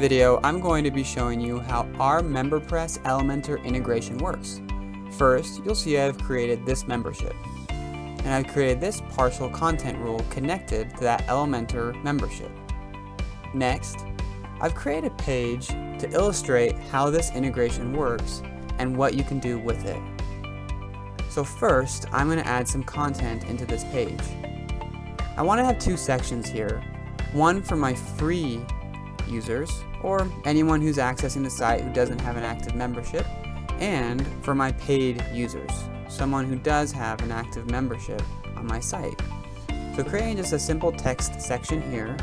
video, I'm going to be showing you how our MemberPress Elementor integration works. First, you'll see I've created this membership, and I've created this partial content rule connected to that Elementor membership. Next, I've created a page to illustrate how this integration works and what you can do with it. So first, I'm going to add some content into this page. I want to have two sections here, one for my free users, or anyone who's accessing the site who doesn't have an active membership, and for my paid users, someone who does have an active membership on my site. So creating just a simple text section here,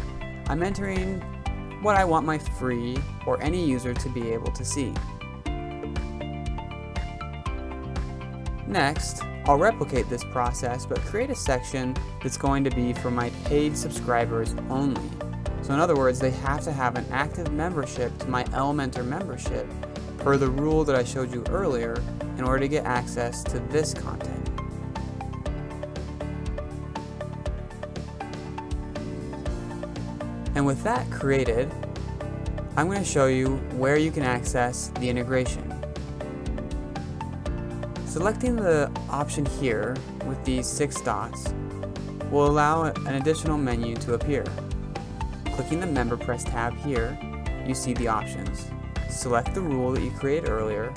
I'm entering what I want my free or any user to be able to see. Next, I'll replicate this process but create a section that's going to be for my paid subscribers only. So in other words, they have to have an active membership to my Elementor membership per the rule that I showed you earlier in order to get access to this content. And with that created, I'm going to show you where you can access the integration. Selecting the option here with these six dots will allow an additional menu to appear. Clicking the MemberPress tab here, you see the options. Select the rule that you created earlier,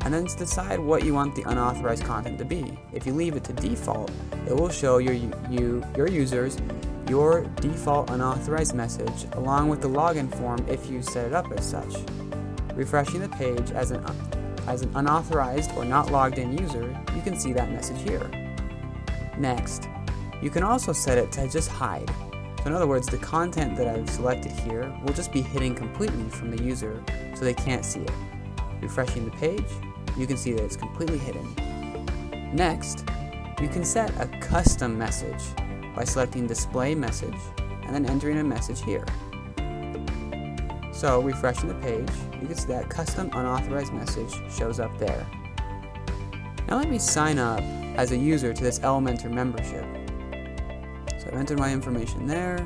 and then decide what you want the unauthorized content to be. If you leave it to default, it will show your, you, your users your default unauthorized message along with the login form if you set it up as such. Refreshing the page as an, as an unauthorized or not logged in user, you can see that message here. Next, you can also set it to just hide. So in other words, the content that I've selected here will just be hidden completely from the user so they can't see it. Refreshing the page, you can see that it's completely hidden. Next, you can set a custom message by selecting display message and then entering a message here. So refreshing the page, you can see that custom unauthorized message shows up there. Now let me sign up as a user to this Elementor membership. I've entered my information there,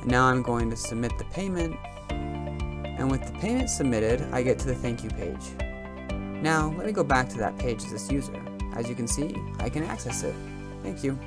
and now I'm going to submit the payment, and with the payment submitted, I get to the thank you page. Now, let me go back to that page as this user. As you can see, I can access it. Thank you.